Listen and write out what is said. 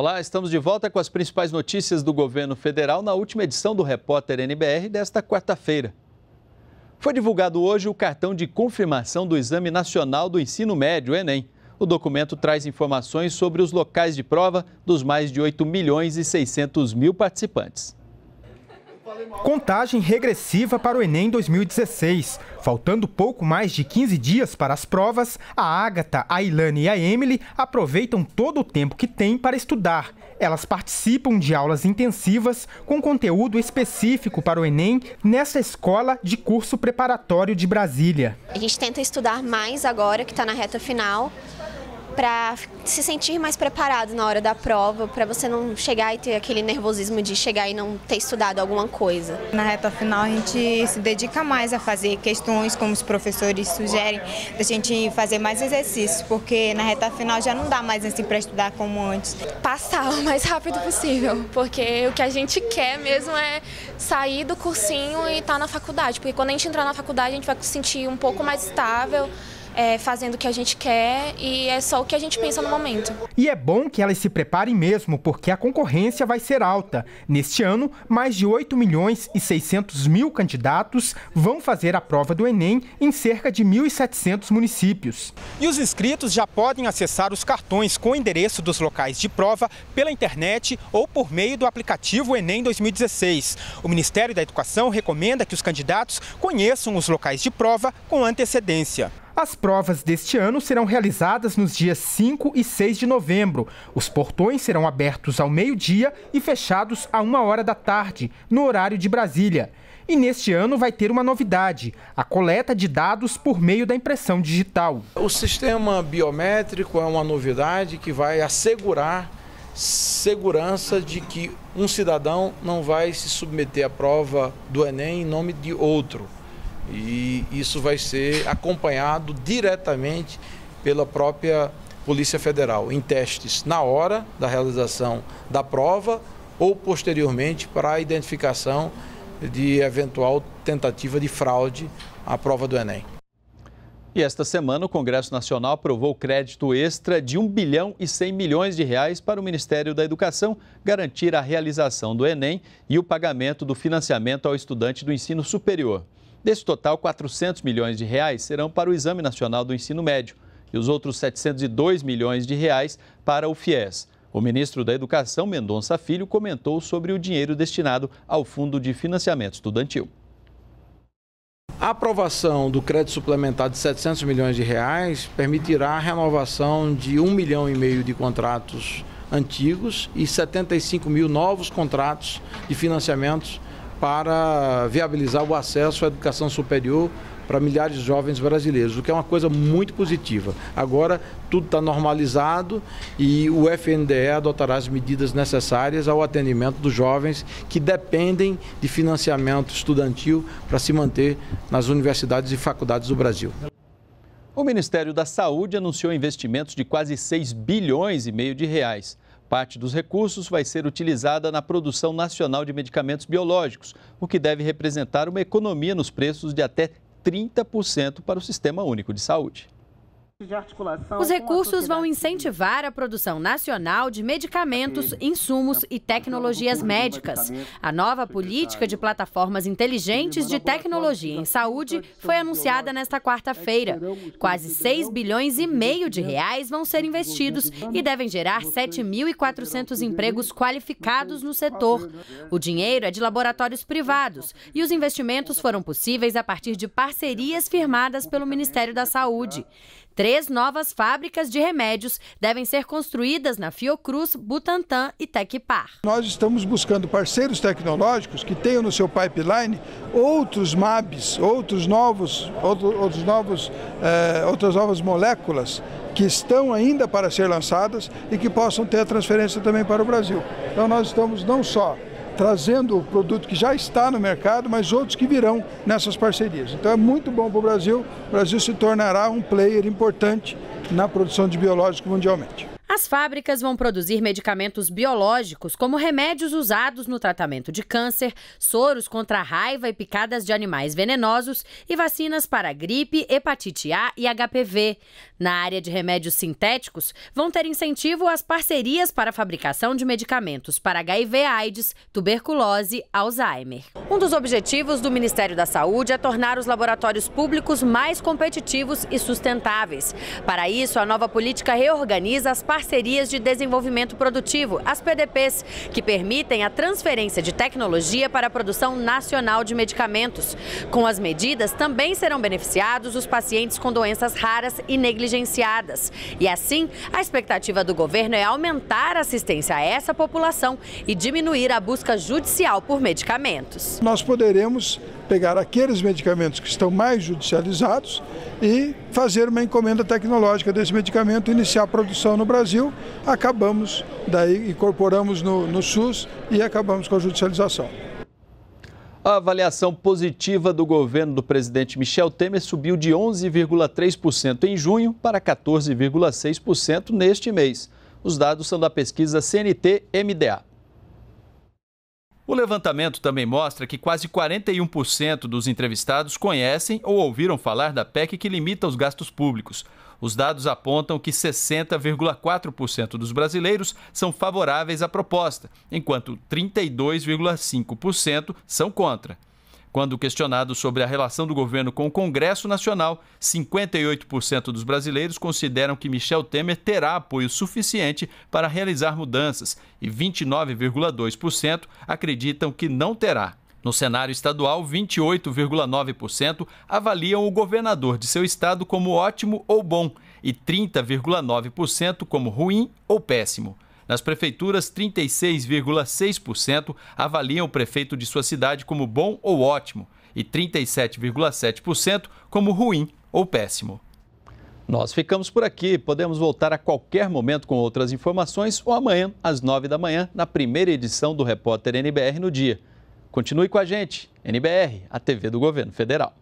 Olá, estamos de volta com as principais notícias do governo federal na última edição do Repórter NBR desta quarta-feira. Foi divulgado hoje o cartão de confirmação do Exame Nacional do Ensino Médio, Enem. O documento traz informações sobre os locais de prova dos mais de 8 milhões e 600 mil participantes. Contagem regressiva para o Enem 2016. Faltando pouco mais de 15 dias para as provas, a Ágata, a Ilane e a Emily aproveitam todo o tempo que têm para estudar. Elas participam de aulas intensivas com conteúdo específico para o Enem nessa escola de curso preparatório de Brasília. A gente tenta estudar mais agora que está na reta final para se sentir mais preparado na hora da prova, para você não chegar e ter aquele nervosismo de chegar e não ter estudado alguma coisa. Na reta final a gente se dedica mais a fazer questões como os professores sugerem, da gente fazer mais exercícios, porque na reta final já não dá mais assim para estudar como antes. Passar o mais rápido possível, porque o que a gente quer mesmo é sair do cursinho e estar tá na faculdade, porque quando a gente entrar na faculdade a gente vai se sentir um pouco mais estável, é, fazendo o que a gente quer e é só o que a gente pensa no momento. E é bom que elas se preparem mesmo, porque a concorrência vai ser alta. Neste ano, mais de 8 milhões e 600 mil candidatos vão fazer a prova do Enem em cerca de 1.700 municípios. E os inscritos já podem acessar os cartões com o endereço dos locais de prova pela internet ou por meio do aplicativo Enem 2016. O Ministério da Educação recomenda que os candidatos conheçam os locais de prova com antecedência. As provas deste ano serão realizadas nos dias 5 e 6 de novembro. Os portões serão abertos ao meio-dia e fechados a uma hora da tarde, no horário de Brasília. E neste ano vai ter uma novidade: a coleta de dados por meio da impressão digital. O sistema biométrico é uma novidade que vai assegurar segurança de que um cidadão não vai se submeter à prova do Enem em nome de outro e isso vai ser acompanhado diretamente pela própria Polícia Federal em testes na hora da realização da prova ou posteriormente para a identificação de eventual tentativa de fraude à prova do Enem. E esta semana o Congresso Nacional aprovou crédito extra de 1 bilhão e 100 milhões de reais para o Ministério da Educação garantir a realização do Enem e o pagamento do financiamento ao estudante do ensino superior. Desse total, 400 milhões de reais serão para o Exame Nacional do Ensino Médio e os outros 702 milhões de reais para o FIES. O ministro da Educação, Mendonça Filho, comentou sobre o dinheiro destinado ao Fundo de Financiamento Estudantil. A aprovação do crédito suplementar de 700 milhões de reais permitirá a renovação de 1 milhão e meio de contratos antigos e 75 mil novos contratos de financiamentos para viabilizar o acesso à educação superior para milhares de jovens brasileiros, o que é uma coisa muito positiva. Agora tudo está normalizado e o FNDE adotará as medidas necessárias ao atendimento dos jovens que dependem de financiamento estudantil para se manter nas universidades e faculdades do Brasil. O Ministério da Saúde anunciou investimentos de quase 6 bilhões e meio de reais Parte dos recursos vai ser utilizada na produção nacional de medicamentos biológicos, o que deve representar uma economia nos preços de até 30% para o Sistema Único de Saúde. Os recursos vão incentivar a produção nacional de medicamentos, insumos e tecnologias médicas. A nova política de plataformas inteligentes de tecnologia em saúde foi anunciada nesta quarta-feira. Quase 6 bilhões e meio de reais vão ser investidos e devem gerar 7.400 empregos qualificados no setor. O dinheiro é de laboratórios privados e os investimentos foram possíveis a partir de parcerias firmadas pelo Ministério da Saúde. Três novas fábricas de remédios devem ser construídas na Fiocruz, Butantan e Tecpar. Nós estamos buscando parceiros tecnológicos que tenham no seu pipeline outros MABs, outros novos, outros, novos, eh, outras novas moléculas que estão ainda para ser lançadas e que possam ter a transferência também para o Brasil. Então nós estamos não só trazendo o produto que já está no mercado, mas outros que virão nessas parcerias. Então é muito bom para o Brasil. O Brasil se tornará um player importante na produção de biológico mundialmente. As fábricas vão produzir medicamentos biológicos, como remédios usados no tratamento de câncer, soros contra raiva e picadas de animais venenosos e vacinas para gripe, hepatite A e HPV. Na área de remédios sintéticos, vão ter incentivo às parcerias para a fabricação de medicamentos para HIV-AIDS, tuberculose, Alzheimer. Um dos objetivos do Ministério da Saúde é tornar os laboratórios públicos mais competitivos e sustentáveis. Para isso, a nova política reorganiza as parcerias parcerias de desenvolvimento produtivo, as PDPs, que permitem a transferência de tecnologia para a produção nacional de medicamentos. Com as medidas, também serão beneficiados os pacientes com doenças raras e negligenciadas. E assim, a expectativa do governo é aumentar a assistência a essa população e diminuir a busca judicial por medicamentos. Nós poderemos pegar aqueles medicamentos que estão mais judicializados e fazer uma encomenda tecnológica desse medicamento, iniciar a produção no Brasil, acabamos, daí incorporamos no, no SUS e acabamos com a judicialização. A avaliação positiva do governo do presidente Michel Temer subiu de 11,3% em junho para 14,6% neste mês. Os dados são da pesquisa CNT-MDA. O levantamento também mostra que quase 41% dos entrevistados conhecem ou ouviram falar da PEC que limita os gastos públicos. Os dados apontam que 60,4% dos brasileiros são favoráveis à proposta, enquanto 32,5% são contra. Quando questionado sobre a relação do governo com o Congresso Nacional, 58% dos brasileiros consideram que Michel Temer terá apoio suficiente para realizar mudanças e 29,2% acreditam que não terá. No cenário estadual, 28,9% avaliam o governador de seu estado como ótimo ou bom e 30,9% como ruim ou péssimo. Nas prefeituras, 36,6% avaliam o prefeito de sua cidade como bom ou ótimo e 37,7% como ruim ou péssimo. Nós ficamos por aqui. Podemos voltar a qualquer momento com outras informações ou amanhã, às 9 da manhã, na primeira edição do Repórter NBR no Dia. Continue com a gente. NBR, a TV do Governo Federal.